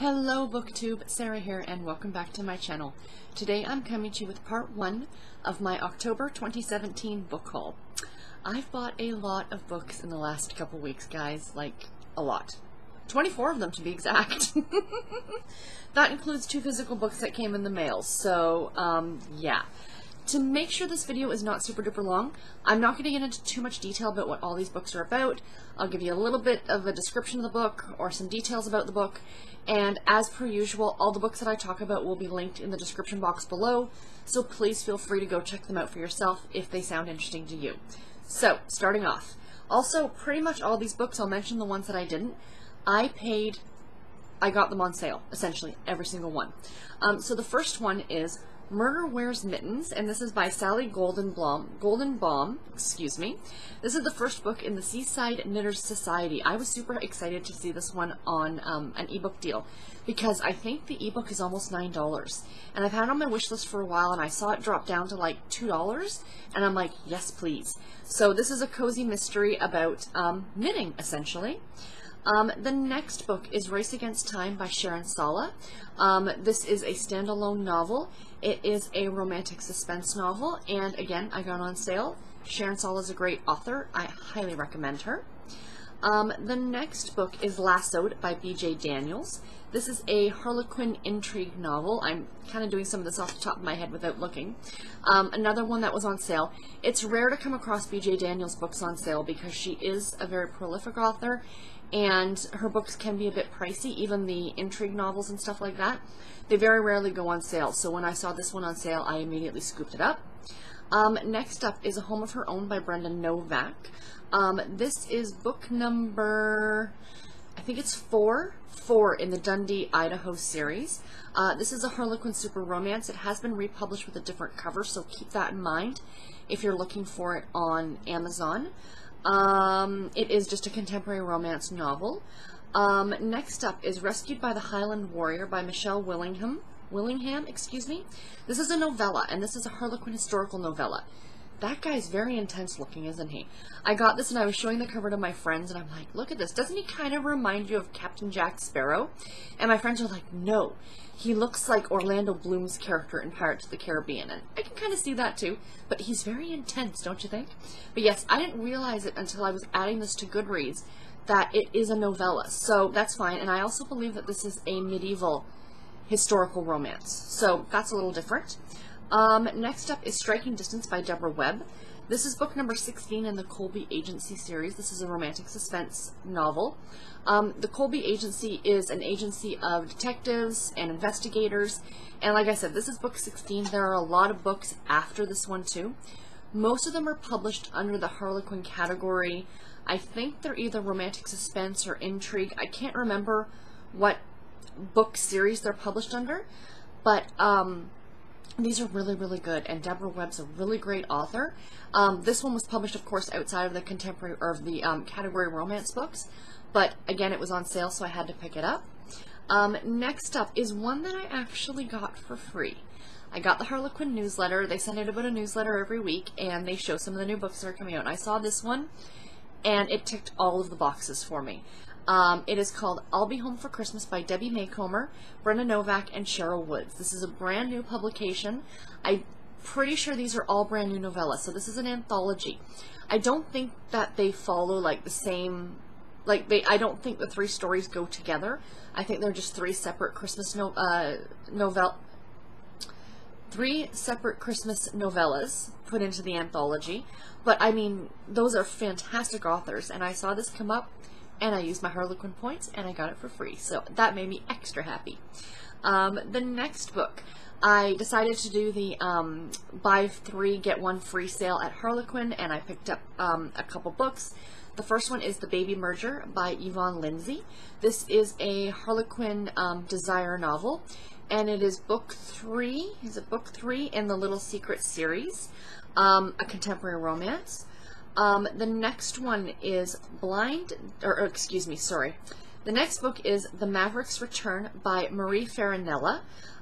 Hello booktube, Sarah here and welcome back to my channel. Today I'm coming to you with part one of my October 2017 book haul. I've bought a lot of books in the last couple weeks guys, like a lot. 24 of them to be exact. that includes two physical books that came in the mail, so um, yeah. To make sure this video is not super duper long, I'm not going to get into too much detail about what all these books are about. I'll give you a little bit of a description of the book or some details about the book. And as per usual, all the books that I talk about will be linked in the description box below. So please feel free to go check them out for yourself if they sound interesting to you. So, starting off. Also, pretty much all these books, I'll mention the ones that I didn't. I paid, I got them on sale, essentially, every single one. Um, so the first one is Murder Wears Mittens, and this is by Sally Goldenbaum, Goldenbaum, excuse me. This is the first book in the Seaside Knitters Society. I was super excited to see this one on um, an ebook deal because I think the ebook is almost $9. And I've had it on my wish list for a while and I saw it drop down to like $2 and I'm like, yes, please. So this is a cozy mystery about um, knitting, essentially. Um, the next book is Race Against Time by Sharon Sala. Um, this is a standalone novel. It is a romantic suspense novel, and again, I got on sale. Sharon Sala is a great author. I highly recommend her. Um, the next book is Lassoed by B.J. Daniels. This is a Harlequin intrigue novel. I'm kind of doing some of this off the top of my head without looking. Um, another one that was on sale. It's rare to come across B.J. Daniels books on sale because she is a very prolific author and her books can be a bit pricey, even the intrigue novels and stuff like that. They very rarely go on sale, so when I saw this one on sale, I immediately scooped it up. Um, next up is A Home of Her Own by Brenda Novak. Um, this is book number, I think it's four, four in the Dundee, Idaho series. Uh, this is a Harlequin super romance. It has been republished with a different cover, so keep that in mind if you're looking for it on Amazon. Um, it is just a contemporary romance novel. Um, next up is Rescued by the Highland Warrior by Michelle Willingham. Willingham, excuse me. This is a novella, and this is a Harlequin historical novella. That guy's very intense looking, isn't he? I got this and I was showing the cover to my friends, and I'm like, look at this. Doesn't he kind of remind you of Captain Jack Sparrow? And my friends are like, no. He looks like Orlando Bloom's character in Pirates of the Caribbean, and I can kind of see that too. But he's very intense, don't you think? But yes, I didn't realize it until I was adding this to Goodreads that it is a novella, so that's fine. And I also believe that this is a medieval historical romance, so that's a little different. Um, next up is Striking Distance by Deborah Webb. This is book number 16 in the Colby Agency series. This is a romantic suspense novel. Um, the Colby Agency is an agency of detectives and investigators. And like I said, this is book 16. There are a lot of books after this one too. Most of them are published under the Harlequin category. I think they're either romantic suspense or intrigue. I can't remember what book series they're published under. But um, these are really, really good, and Deborah Webb's a really great author. Um, this one was published, of course, outside of the contemporary or the um, category romance books, but again, it was on sale, so I had to pick it up. Um, next up is one that I actually got for free. I got the Harlequin newsletter. They send out about a newsletter every week, and they show some of the new books that are coming out. And I saw this one, and it ticked all of the boxes for me. Um, it is called I'll Be Home for Christmas by Debbie Macomber, Brenda Novak, and Sherryl Woods. This is a brand new publication. I'm pretty sure these are all brand new novellas, so this is an anthology. I don't think that they follow like the same, like they, I don't think the three stories go together. I think they're just three separate Christmas no, uh, novel, three separate Christmas novellas put into the anthology. But I mean, those are fantastic authors, and I saw this come up and I used my Harlequin points and I got it for free. So that made me extra happy. Um, the next book, I decided to do the um, buy three, get one free sale at Harlequin and I picked up um, a couple books. The first one is The Baby Merger by Yvonne Lindsay. This is a Harlequin um, Desire novel and it is book three, is it book three in the Little Secret series, um, a contemporary romance. Um, the next one is Blind, or, or, excuse me, sorry. The next book is The Maverick's Return by Marie Ferrarella.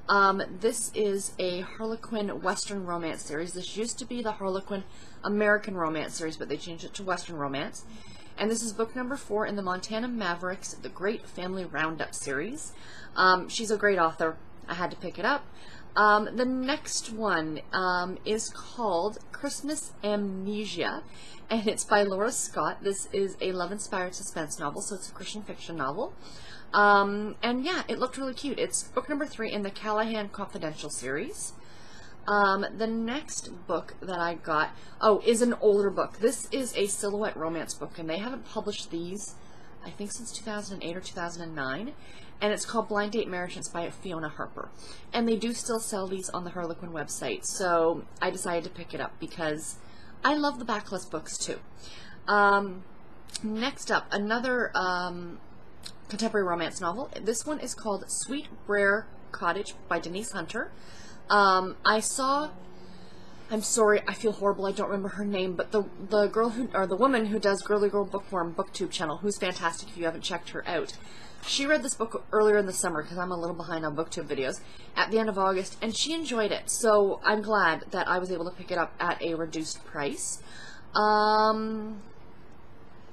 Um, this is a Harlequin Western romance series. This used to be the Harlequin American romance series, but they changed it to Western romance. and this is book number four in the Montana Mavericks, The Great Family Roundup series. Um, she's a great author. I had to pick it up. Um, the next one um, is called Christmas Amnesia, and it's by Laura Scott. This is a love-inspired suspense novel, so it's a Christian fiction novel. Um, and yeah, it looked really cute. It's book number three in the Callahan Confidential series. Um, the next book that I got, oh, is an older book. This is a silhouette romance book, and they haven't published these, I think, since 2008 or 2009. And it's called Blind Date Marriage, it's by Fiona Harper. And they do still sell these on the Harlequin website, so I decided to pick it up because I love the backlist books too. Um, next up, another um, contemporary romance novel. This one is called Sweet Rare Cottage by Denise Hunter. Um, I saw. I'm sorry, I feel horrible. I don't remember her name, but the the girl who or the woman who does Girly Girl Bookworm BookTube channel, who's fantastic. If you haven't checked her out, she read this book earlier in the summer because I'm a little behind on BookTube videos at the end of August, and she enjoyed it. So I'm glad that I was able to pick it up at a reduced price. Um,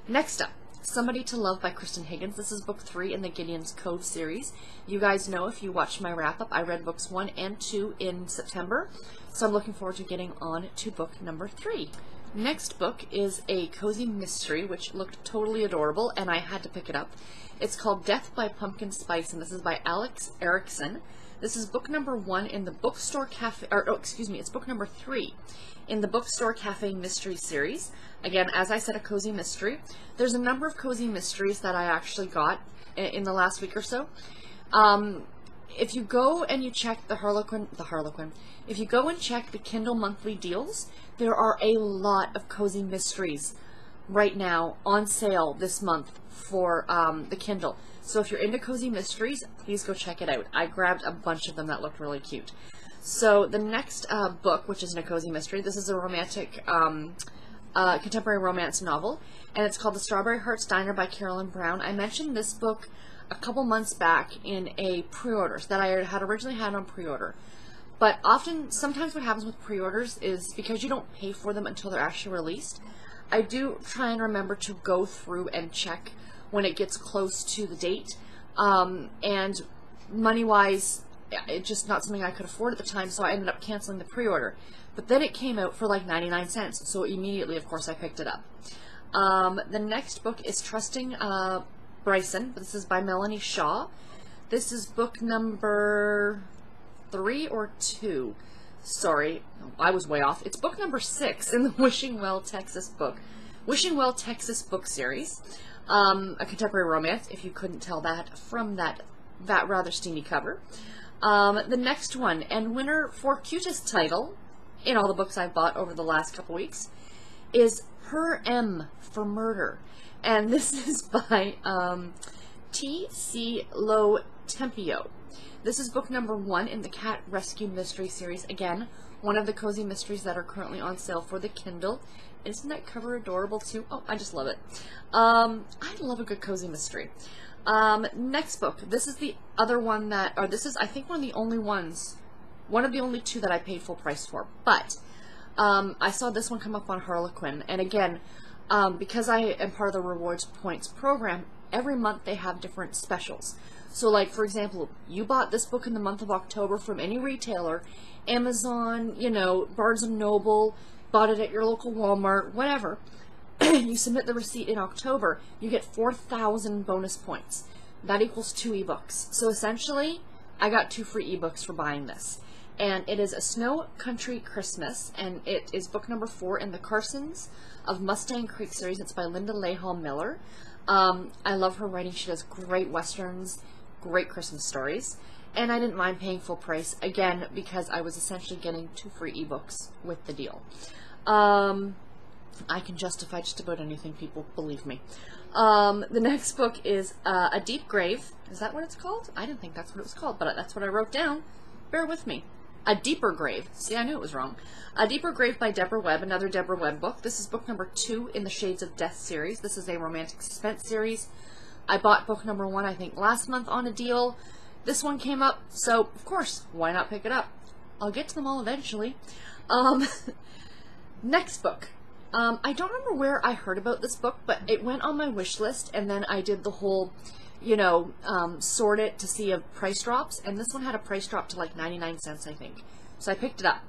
next up, Somebody to Love by Kristan Higgins. This is book three in the Gideon's Cove series. You guys know if you watched my wrap-up, I read books one and two in September, so I'm looking forward to getting on to book number three. Next book is a cozy mystery, which looked totally adorable, and I had to pick it up. It's called Death by Pumpkin Spice, and this is by Alex Erickson. This is book number one in the Bookstore Cafe, or oh, excuse me, it's book number three in the Bookstore Cafe Mystery Series. Again, as I said, a cozy mystery. There's a number of cozy mysteries that I actually got in the last week or so. Um, if you go and you check the Harlequin, the Harlequin, if you go and check the Kindle monthly deals, there are a lot of cozy mysteries right now on sale this month for um, the Kindle. So if you're into cozy mysteries, please go check it out. I grabbed a bunch of them that looked really cute. So the next uh, book, which is a cozy mystery, this is a romantic um, uh, contemporary romance novel, and it's called The Strawberry Hearts Diner by Carolyn Brown. I mentioned this book a couple months back in a pre-order that I had originally had on pre-order. But often, sometimes what happens with pre-orders is because you don't pay for them until they're actually released, I do try and remember to go through and check when it gets close to the date. Um, and money-wise, it's just not something I could afford at the time, so I ended up canceling the pre-order. But then it came out for like 99 cents, so immediately, of course, I picked it up. Um, the next book is Trusting uh, Bryson. This is by Melanie Shawn. This is book number three or two. Sorry, I was way off. It's book number six in the Wishing Well, Texas book. Wishing Well, Texas book series. Um, a contemporary romance, if you couldn't tell that from that, that rather steamy cover. Um, the next one, and winner for cutest title, in all the books I've bought over the last couple weeks is Purr M for Murder. And this is by um, T.C. Lo Tempio. This is book number one in the Cat Rescue Mystery Series. Again, one of the cozy mysteries that are currently on sale for the Kindle. Isn't that cover adorable too? Oh, I just love it. Um, I love a good cozy mystery. Um, next book. This is the other one that, or this is, I think, one of the only ones one of the only two that I paid full price for. But um, I saw this one come up on Harlequin, and again, um, because I am part of the rewards points program, every month they have different specials. So, like for example, you bought this book in the month of October from any retailer, Amazon, you know, Barnes Noble, bought it at your local Walmart, whatever. you submit the receipt in October, you get 4,000 bonus points. That equals two ebooks. So essentially, I got two free ebooks for buying this and it is a Snow Country Christmas, and it is book number four in the Carsons of Mustang Creek series. It's by Linda Lael Miller. Um, I love her writing. She does great westerns, great Christmas stories, and I didn't mind paying full price again because I was essentially getting two free ebooks with the deal. Um, I can justify just about anything, people believe me. Um, the next book is uh, A Deep Grave. Is that what it's called? I didn't think that's what it was called, but that's what I wrote down. Bear with me. A Deeper Grave. See, I knew it was wrong. A Deeper Grave by Deborah Webb, another Deborah Webb book. This is book number two in the Shades of Death series. This is a romantic suspense series. I bought book number one, I think, last month on a deal. This one came up, so of course, why not pick it up? I'll get to them all eventually. Um, next book. Um, I don't remember where I heard about this book, but it went on my wish list, and then I did the whole, you know, um, sort it to see if price drops, and this one had a price drop to like 99 cents, I think. So I picked it up.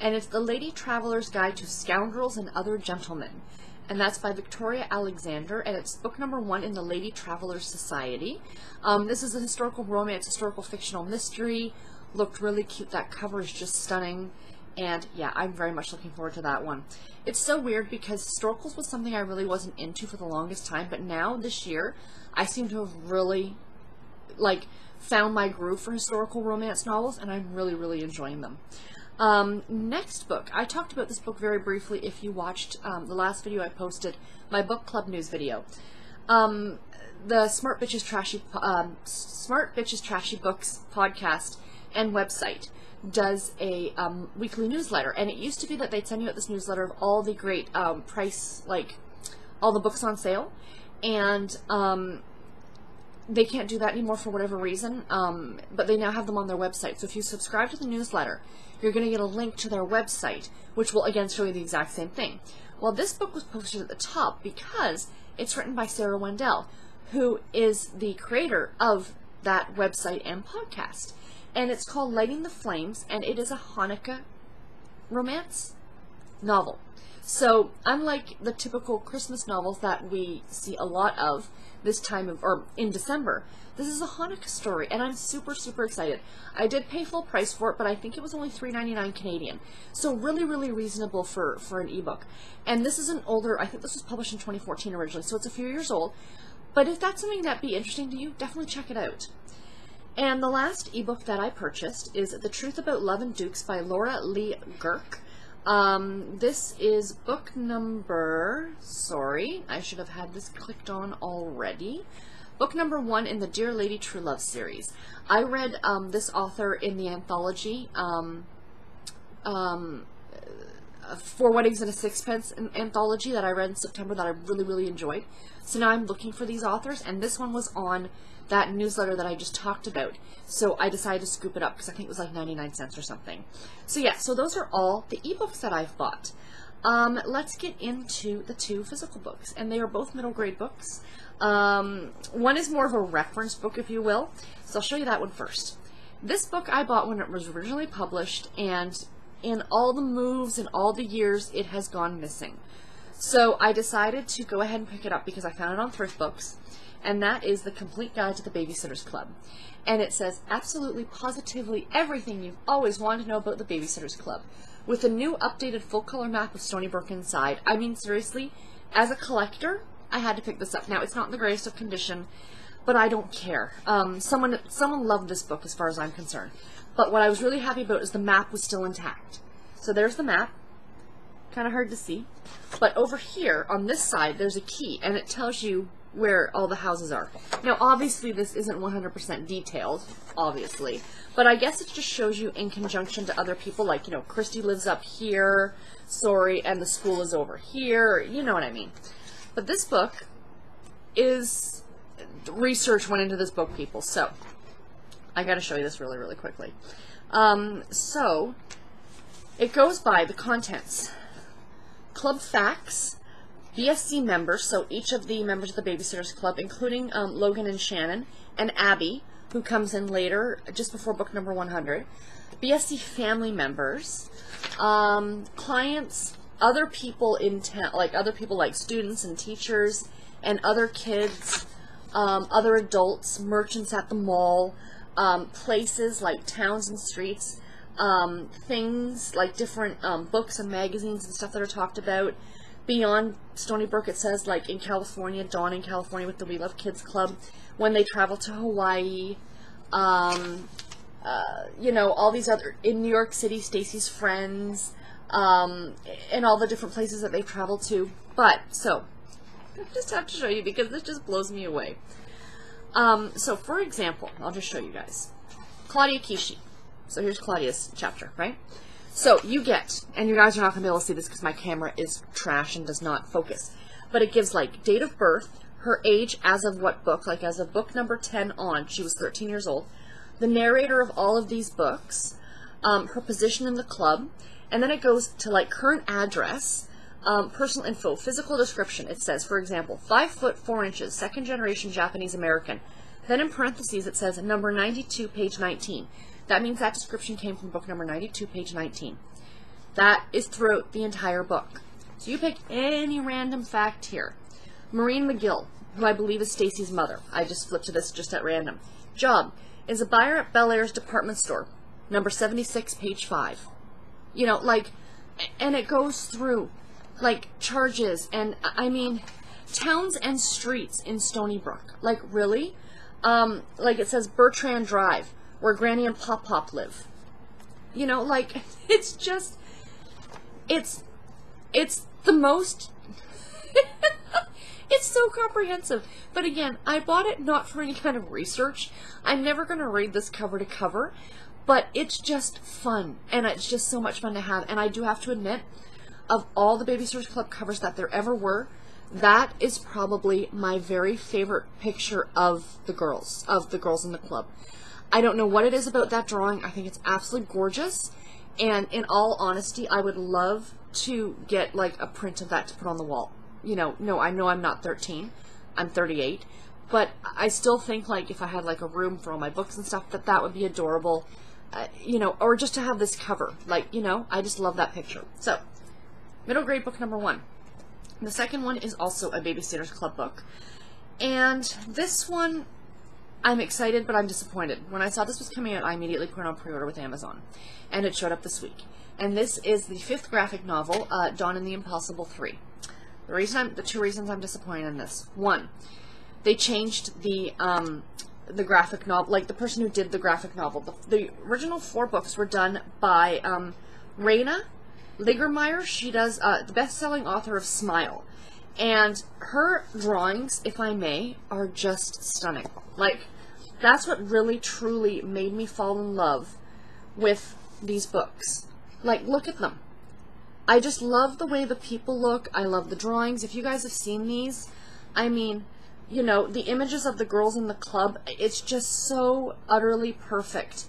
And it's The Lady Traveler's Guide to Scoundrels and Other Gentlemen. And that's by Victoria Alexander, and it's book number one in the Lady Travelers Society. Um, this is a historical romance, historical fictional mystery. Looked really cute. That cover is just stunning. And yeah, I'm very much looking forward to that one. It's so weird because historicals was something I really wasn't into for the longest time, but now this year, I seem to have really, like, found my groove for historical romance novels, and I'm really, really enjoying them. Um, next book, I talked about this book very briefly if you watched um, the last video I posted, my book club news video. Um, the Smart Bitches Trashy um, Smart Bitches Trashy Books podcast and website does a um, weekly newsletter. And it used to be that they'd send you out this newsletter of all the great um, price, like all the books on sale. And um, they can't do that anymore for whatever reason. Um, but they now have them on their website. So if you subscribe to the newsletter, you're going to get a link to their website, which will again show you the exact same thing. Well, this book was posted at the top because it's written by Sarah Wendell, who is the creator of that website and podcast and it's called Lighting the Flames, and it is a Hanukkah romance novel. So, unlike the typical Christmas novels that we see a lot of this time of, or in December, this is a Hanukkah story, and I'm super, super excited. I did pay full price for it, but I think it was only $3.99 Canadian. So really, really reasonable for, for an ebook. And this is an older, I think this was published in 2014 originally, so it's a few years old. But if that's something that'd be interesting to you, definitely check it out. And the last ebook that I purchased is The Truth About Love and Dukes by Laura Lee Guhrke. Um, this is book number, sorry, I should have had this clicked on already. Book number one in the Dear Lady True Love series. I read um, this author in the anthology, um, um, Four Weddings and a Sixpence anthology that I read in September that I really, really enjoyed. So now I'm looking for these authors, and this one was on that newsletter that I just talked about. So I decided to scoop it up because I think it was like 99 cents or something. So yeah, so those are all the ebooks that I've bought. Um, let's get into the two physical books, and they are both middle grade books. Um, one is more of a reference book, if you will, so I'll show you that one first. This book I bought when it was originally published, and in all the moves and all the years, it has gone missing. So I decided to go ahead and pick it up because I found it on Thrift Books and that is the Complete Guide to the Babysitter's Club. And it says absolutely positively everything you've always wanted to know about the Babysitter's Club. With a new updated full color map of Stoneybrook inside. I mean, seriously, as a collector, I had to pick this up. Now, it's not in the greatest of condition, but I don't care. Um, someone, someone loved this book as far as I'm concerned. But what I was really happy about is the map was still intact. So there's the map. Kind of hard to see. But over here, on this side, there's a key, and it tells you where all the houses are. Now, obviously, this isn't 100% detailed, obviously, but I guess it just shows you in conjunction to other people, like, you know, Kristy lives up here, sorry, and the school is over here, you know what I mean. But this book is, research went into this book, people, so I gotta show you this really, really quickly. Um, so, it goes by the contents. Club facts, BSC members, so each of the members of the Babysitters Club, including um, Logan and Shannon, and Abby, who comes in later, just before book number 100. BSC family members, um, clients, other people in town, like other people like students and teachers, and other kids, um, other adults, merchants at the mall, um, places like towns and streets, um, things like different um, books and magazines and stuff that are talked about, beyond Stoneybrook, it says like in California, Dawn in California with the We Love Kids Club, when they travel to Hawaii, um, uh, you know, all these other, in New York City, Stacey's friends, um, and all the different places that they've traveled to. But, so, I just have to show you because this just blows me away. Um, so, for example, I'll just show you guys. Claudia Kishi. So here's Claudia's chapter, right? So you get, and you guys are not going to be able to see this because my camera is trash and does not focus, but it gives like date of birth, her age as of what book, like as of book number 10 on, she was 13 years old, the narrator of all of these books, um, her position in the club, and then it goes to like current address, Um, personal info, physical description. It says, for example, 5 foot 4 inches, second generation Japanese American. Then in parentheses it says number 92, page 19. That means that description came from book number 92, page 19. That is throughout the entire book. So you pick any random fact here. Maureen McGill, who I believe is Stacey's mother. I just flipped to this just at random. Job is a buyer at Bellair's department store, number 76, page 5. You know, like, and it goes through, like, charges, and, I mean, towns and streets in Stoneybrook. Like, really? Um, like it says Bertrand Drive, where Granny and Pop Pop live. You know, like, it's just, it's, it's the most, it's so comprehensive. But again, I bought it not for any kind of research. I'm never going to read this cover to cover, but it's just fun, and it's just so much fun to have. And I do have to admit, of all the Baby Babysitters Club covers that there ever were, that is probably my very favorite picture of the girls, of the girls in the club. I don't know what it is about that drawing. I think it's absolutely gorgeous. And in all honesty, I would love to get like a print of that to put on the wall. You know, no, I know I'm not 13. I'm 38. But I still think like if I had like a room for all my books and stuff, that that would be adorable. Uh, you know, or just to have this cover. Like, you know, I just love that picture. So, middle grade book number one. The second one is also a Babysitter's Club book. And this one, I'm excited, but I'm disappointed. When I saw this was coming out, I immediately put it on pre-order with Amazon. And it showed up this week. And this is the fifth graphic novel, uh, Dawn and the Impossible 3. The reason I'm, the two reasons I'm disappointed in this. One, they changed the, um, the graphic novel, like the person who did the graphic novel. The, the original four books were done by, um, Raina Telgemeier, she does uh, the best-selling author of Smile. And her drawings, if I may, are just stunning. Like, that's what really, truly made me fall in love with these books. Like, look at them. I just love the way the people look. I love the drawings. If you guys have seen these, I mean, you know, the images of the girls in the club, it's just so utterly perfect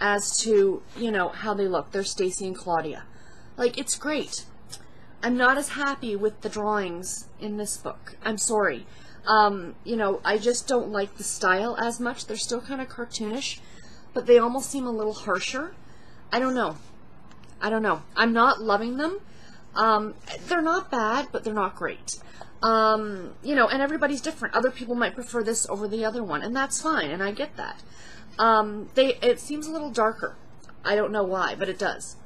as to, you know, how they look. They're Stacey and Claudia. Like, it's great. I'm not as happy with the drawings in this book. I'm sorry. Um, you know, I just don't like the style as much. They're still kind of cartoonish, but they almost seem a little harsher. I don't know. I don't know. I'm not loving them. Um, they're not bad, but they're not great. Um, you know, and everybody's different. Other people might prefer this over the other one, and that's fine, and I get that. Um, they it seems a little darker. I don't know why, but it does.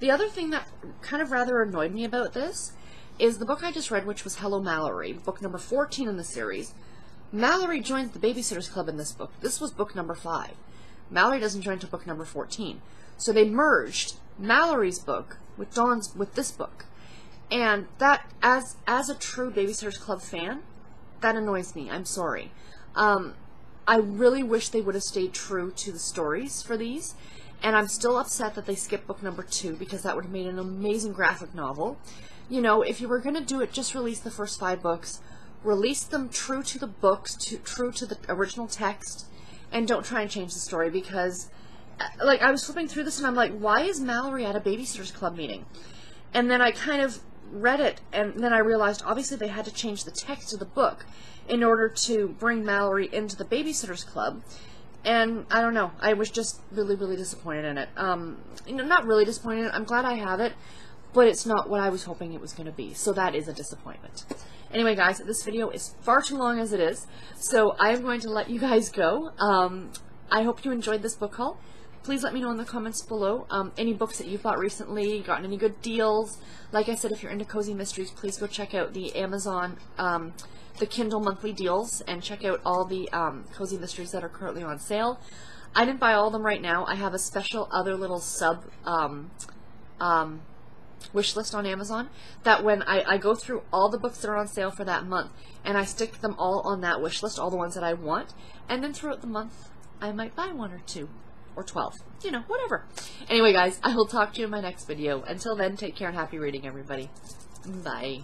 The other thing that kind of rather annoyed me about this is the book I just read, which was Hello Mallory, book number 14 in the series. Mallory joins the Babysitters Club in this book. This was book number 5. Mallory doesn't join until book number 14. So they merged Mallory's book with Dawn's with this book. And that as as a true Babysitters Club fan, that annoys me. I'm sorry. Um, I really wish they would have stayed true to the stories for these and I'm still upset that they skipped book number two because that would have made an amazing graphic novel. You know, if you were going to do it, just release the first five books, release them true to the books, to, true to the original text, and don't try and change the story because, uh, like, I was flipping through this and I'm like, why is Mallory at a Babysitters Club meeting? And then I kind of read it, and then I realized obviously they had to change the text of the book in order to bring Mallory into the Babysitters Club and I don't know. I was just really, really disappointed in it. Um, you know, not really disappointed. I'm glad I have it, but it's not what I was hoping it was going to be. So that is a disappointment. Anyway, guys, this video is far too long as it is, so I am going to let you guys go. Um, I hope you enjoyed this book haul. Please let me know in the comments below um, any books that you've bought recently, gotten any good deals. Like I said, if you're into cozy mysteries, please go check out the Amazon um, the Kindle monthly deals and check out all the um, Cozy Mysteries that are currently on sale. I didn't buy all of them right now. I have a special other little sub um, um, wish list on Amazon that when I, I go through all the books that are on sale for that month and I stick them all on that wish list, all the ones that I want, and then throughout the month I might buy one or two or 12. You know, whatever. Anyway, guys, I will talk to you in my next video. Until then, take care and happy reading, everybody. Bye.